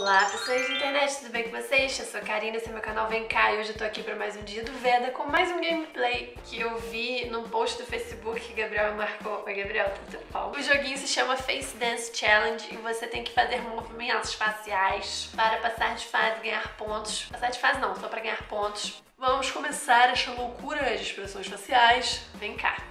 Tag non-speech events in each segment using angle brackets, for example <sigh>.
Olá pessoas da internet, tudo bem com vocês? Eu sou a Karina, esse é meu canal Vem Cá e hoje eu tô aqui pra mais um dia do Veda com mais um gameplay que eu vi num post do Facebook que Gabriel marcou. Oi Gabriel, tudo bom? O joguinho se chama Face Dance Challenge e você tem que fazer movimentos faciais para passar de fase e ganhar pontos. Passar de fase não, só pra ganhar pontos. Vamos começar essa loucura de expressões faciais. Vem cá!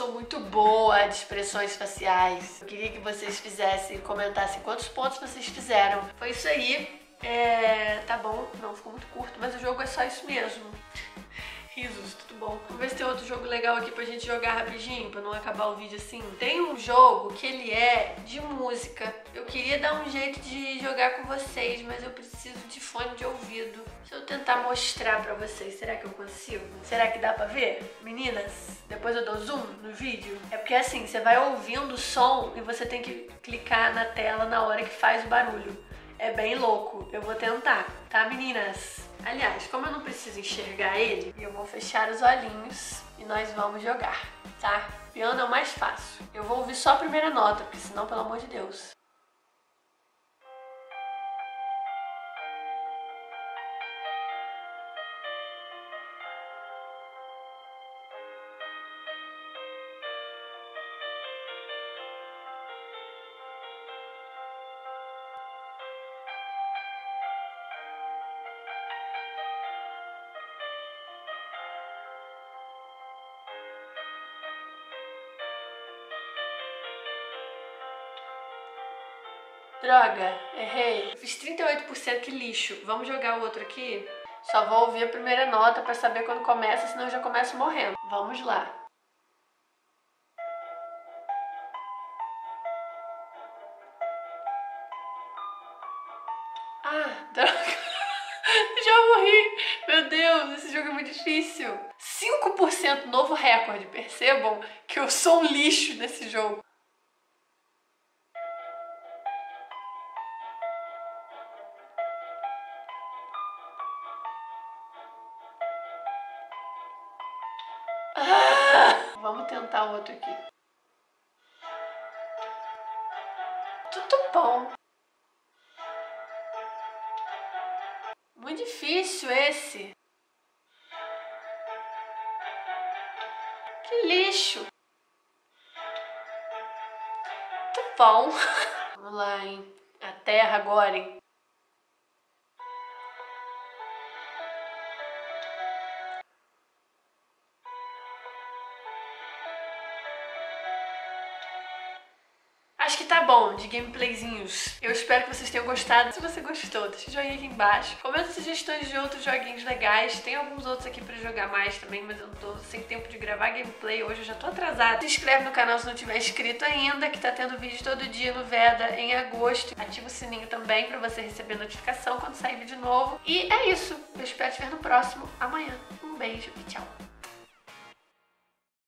Sou muito boa de expressões faciais. Eu queria que vocês fizessem, comentassem quantos pontos vocês fizeram. Foi isso aí. É, tá bom, não ficou muito curto, mas o jogo é só isso mesmo. Risos, tudo bom. Vamos ver se tem outro jogo legal aqui pra gente jogar rapidinho, pra não acabar o vídeo assim. Tem um jogo que ele é de música. Eu queria dar um jeito de jogar com vocês, mas eu preciso de fone de ouvido. Deixa eu tentar mostrar pra vocês. Será que eu consigo? Será que dá pra ver? Meninas, depois eu dou zoom no vídeo. É porque assim, você vai ouvindo o som e você tem que clicar na tela na hora que faz o barulho. É bem louco. Eu vou tentar, tá, meninas? Aliás, como eu não preciso enxergar ele, eu vou fechar os olhinhos e nós vamos jogar, tá? Piano é o mais fácil. Eu vou ouvir só a primeira nota, porque senão, pelo amor de Deus. Droga, errei. Fiz 38%, que lixo. Vamos jogar o outro aqui? Só vou ouvir a primeira nota pra saber quando começa, senão eu já começo morrendo. Vamos lá. Ah, <laughs> droga. Já morri. Meu Deus, esse jogo é muito difícil. 5% novo recorde. Percebam que eu sou um lixo nesse jogo. Vamos tentar outro aqui. Tudo bom. Muito difícil esse. Que lixo. Muito bom. <laughs> Vamos lá, hein? A terra agora, hein? Acho que tá bom de gameplayzinhos. Eu espero que vocês tenham gostado. Se você gostou, deixa o joinha aqui embaixo. Comenta sugestões de outros joguinhos legais. Tem alguns outros aqui pra jogar mais também, mas eu não tô sem tempo de gravar gameplay hoje. Eu já tô atrasada. Se inscreve no canal se não tiver inscrito ainda, que tá tendo vídeo todo dia no Veda em agosto. Ativa o sininho também pra você receber notificação quando sair vídeo novo. E é isso. Eu espero te ver no próximo amanhã. Um beijo e tchau.